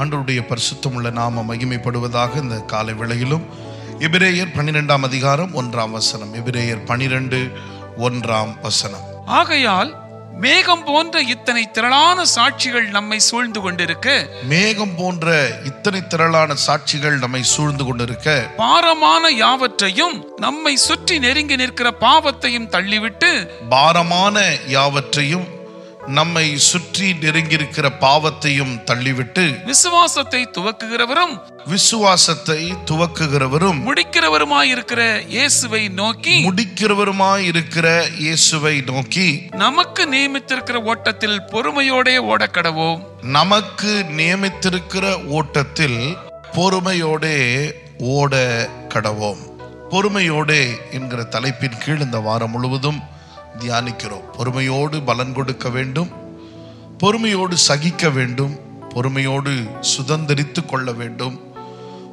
ஆண்டவருடைய பரிசுத்தமுள்ள நாம மகிமைப்படுவதாக இந்த காலை வேளையிலும். எபிரேயர் பன்னிரெண்டாம் அதிகாரம் ஒன்றாம் வசனம். எபிரேயர் பனிரெண்டு ஒன்றாம் வசனம். ஆகையால் மேகம் போன்ற இத்தனை திரளான சாட்சிகள் நம்மை சூழ்ந்து கொண்டிருக்க மேகம் போன்ற இத்தனை திரளான சாட்சிகள் நம்மை சூழ்ந்து கொண்டிருக்க பாரமான யாவற்றையும் நம்மை சுற்றி நெருங்கி நிற்கிற பாவத்தையும் தள்ளிவிட்டு பாரமான யாவற்றையும் நம்மை சுற்றி நெருங்கியிருக்கிற பாவத்தையும் தள்ளிவிட்டு விசுவாசத்தை துவக்குகிறவரும் விசுவாசத்தை துவக்குகிறவரும் முடிக்கிறவருமாயிருக்கிற இயேசுவை நோக்கி முடிக்கிறவருமாய் இருக்கிற இயேசுவை நோக்கி நமக்கு நியமித்திருக்கிற ஓட்டத்தில் பொறுமையோடே ஓடக்கடவோம். நமக்கு நியமித்திருக்கிற ஓட்டத்தில் பொறுமையோடே ஓட கடவோம் பொறுமையோடே என்கிற தலைப்பின் கீழ் இந்த வாரம் முழுவதும் தியானிக்கிறோம். பொறுமையோடு பலன் கொடுக்க வேண்டும். பொறுமையோடு சகிக்க வேண்டும். பொறுமையோடு சுதந்திரித்து கொள்ள வேண்டும்.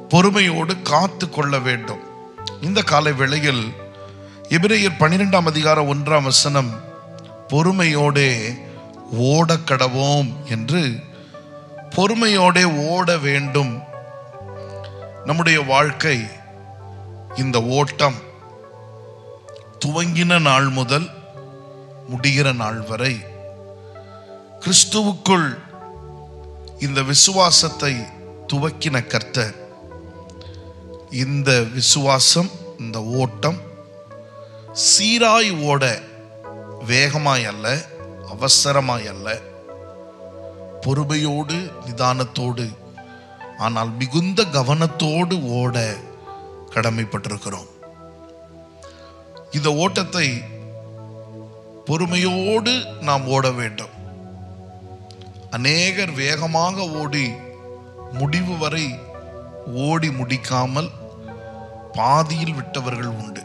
பொறுமையோடு காத்து கொள்ள வேண்டும். இந்த காலை வேளையில் எபிரேயர் பன்னிரெண்டாம் அதிகாரம் ஒன்றாம் வசனம் பொறுமையோடே ஓடக்கடவோம் என்று பொறுமையோடே ஓட வேண்டும். நம்முடைய வாழ்க்கை இந்த ஓட்டம். துவங்கின நாள் முதல் முடிகிற நாள் வரை கிறிஸ்துவுக்குள் இந்த விசுவாசத்தை துவக்கின கர்த்தர். இந்த விசுவாசம் இந்த ஓட்டம் சீராய் ஓட வேகமாய் அல்ல அவசரமாய் அல்ல. பொறுமையோடு நிதானத்தோடு ஆனால் மிகுந்த கவனத்தோடு ஓட கடமைப்பட்டிருக்கிறோம். இந்த ஓட்டத்தை பொறுமையோடு நாம் ஓட வேண்டும். அநேகர் வேகமாக ஓடி முடிவு வரை ஓடி முடிக்காமல் பாதியில் விட்டவர்கள் உண்டு.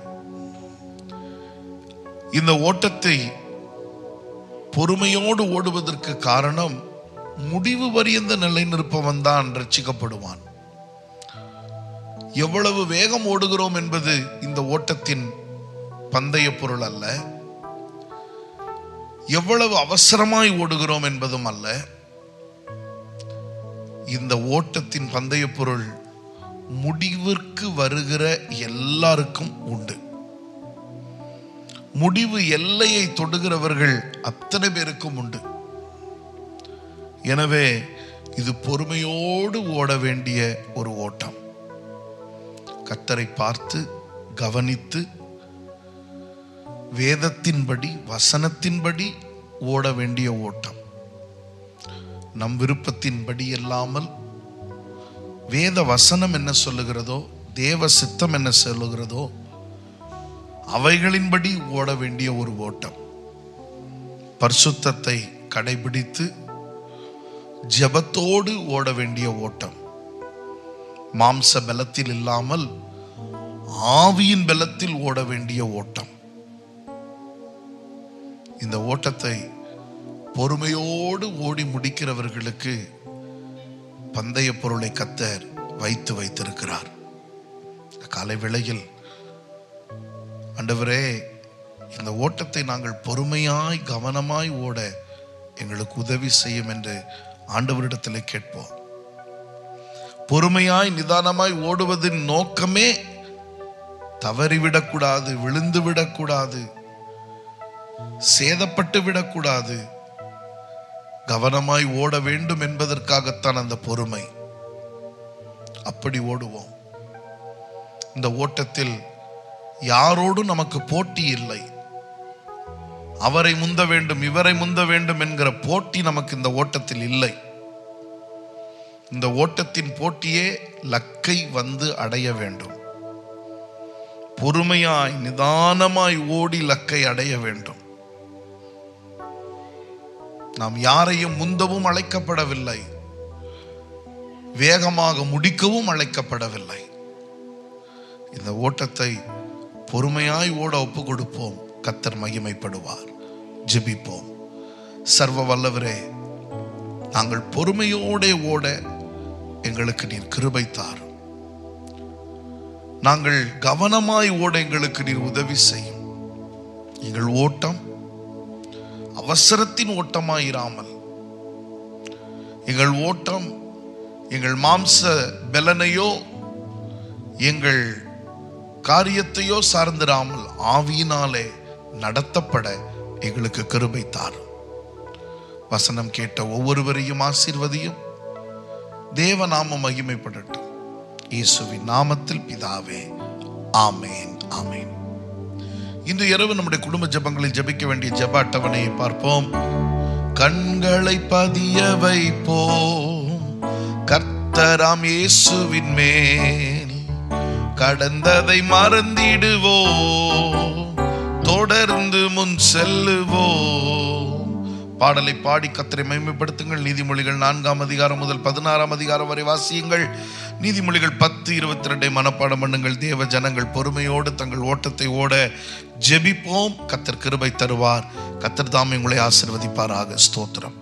இந்த ஓட்டத்தை பொறுமையோடு ஓடுவதற்கு காரணம் முடிவு வரியந்த நிலைநிற்பவன் தான் ரட்சிக்கப்படுவான். எவ்வளவு வேகம் ஓடுகிறோம் என்பது இந்த ஓட்டத்தின் பந்தய பொருள் அல்ல. எவ்வளவு அவசரமாய் ஓடுகிறோம் என்பதும் அல்ல. இந்த ஓட்டத்தின் பந்தய பொருள் முடிவிற்கு வருகிற எல்லாருக்கும் உண்டு. முடிவு எல்லையை தொடுகிறவர்கள் அத்தனை பேருக்கும் உண்டு. எனவே இது பொறுமையோடு ஓட வேண்டிய ஒரு ஓட்டம். கத்தரை பார்த்து கவனித்து வேதத்தின்படி வசனத்தின்படி ஓட வேண்டிய ஓட்டம். நம் விருப்பத்தின்படி இல்லாமல் வேத வசனம் என்ன சொல்லுகிறதோ தேவ சித்தம் என்ன சொல்லுகிறதோ அவைகளின்படி ஓட வேண்டிய ஒரு ஓட்டம். பரிசுத்தத்தை கடைபிடித்து ஜெபத்தோடு ஓட வேண்டிய ஓட்டம். மாம்ச பலத்தில் இல்லாமல் ஆவியின் பலத்தில் ஓட வேண்டிய ஓட்டம். இந்த ஓட்டத்தை பொறுமையோடு ஓடி முடிக்கிறவர்களுக்கு பந்தய பொருளை கத்தர் வைத்து வைத்திருக்கிறார். காலை வேளையில் அண்டவரே இந்த ஓட்டத்தை நாங்கள் பொறுமையாய் கவனமாய் ஓட எங்களுக்கு உதவி செய்யும் என்று ஆண்டவரிடத்தில் கேட்போம். பொறுமையாய் நிதானமாய் ஓடுவதின் நோக்கமே தவறிவிடக்கூடாது விழுந்து விடக்கூடாது சேதப்பட்டு விடக்கூடாது. கவனமாய் ஓட வேண்டும் என்பதற்காகத்தான் அந்த பொறுமை. அப்படி ஓடுவோம். இந்த ஓட்டத்தில் யாரோடும் நமக்கு போட்டி இல்லை. அவரை முந்த வேண்டும் இவரை முந்த வேண்டும் என்கிற போட்டி நமக்கு இந்த ஓட்டத்தில் இல்லை. இந்த ஓட்டத்தின் போட்டியே லக்கை வந்து அடைய வேண்டும். பொறுமையாய் நிதானமாய் ஓடி லக்கை அடைய வேண்டும். நாம் யாரையும் முந்தவும் அழைக்கப்படவில்லை. வேகமாக முடிக்கவும் அழைக்கப்படவில்லை. இந்த ஓட்டத்தை பொறுமையாய் ஓட ஒப்பு கொடுப்போம். கத்தர் மகிமைப்படுவார். ஜெபிப்போம். சர்வ வல்லவரே நாங்கள் பொறுமையோடே ஓட எங்களுக்கு நீர் கிருபை தாரும். நாங்கள் கவனமாய் ஓட எங்களுக்கு நீர் உதவி செய்யும். எங்கள் ஓட்டம் அவசரத்தின் ஓட்டமாயிராமல். எங்கள் ஓட்டம் எங்கள் மாம்ச பலனையோ எங்கள் காரியத்தையோ சார்ந்திராமல் ஆவியினாலே நடத்தப்பட எங்களுக்கு கிருபை தாரும். வசனம் கேட்ட ஒவ்வொருவரையும் ஆசீர்வதியும். தேவ நாம மகிமைப்படட்டும். இயேசுவின் நாமத்தில் பிதாவே ஆமேன் ஆமேன். இன்று இரவு நம்முடைய குடும்ப ஜெபங்களில் ஜெபிக்க வேண்டிய ஜப அட்டவணையை பார்ப்போம். கண்களை பதிய வைப்போம் கர்த்தராம் இயேசுவின் மேல் கடந்ததை மறந்திடுவோம். தொடர்ந்து முன் செல்லுவோம். பாடலை பாடி கத்தரை மேம்படுத்துங்கள் நீதிமொழிகள் நான்காம் அதிகாரம் முதல் பதினாறாம் அதிகாரம் வரை வாசியுங்கள். நீதிமொழிகள் பத்து இருபத்தி ரெண்டை மனப்பாடம் பண்ணுங்கள். தேவ ஜனங்கள் பொறுமையோடு தங்கள் ஓட்டத்தை ஓட ஜெபிப்போம். கத்தர் கிருபை தருவார். கத்தர் தாமே உங்களை ஆசிர்வதிப்பாராக. ஸ்தோத்திரம்.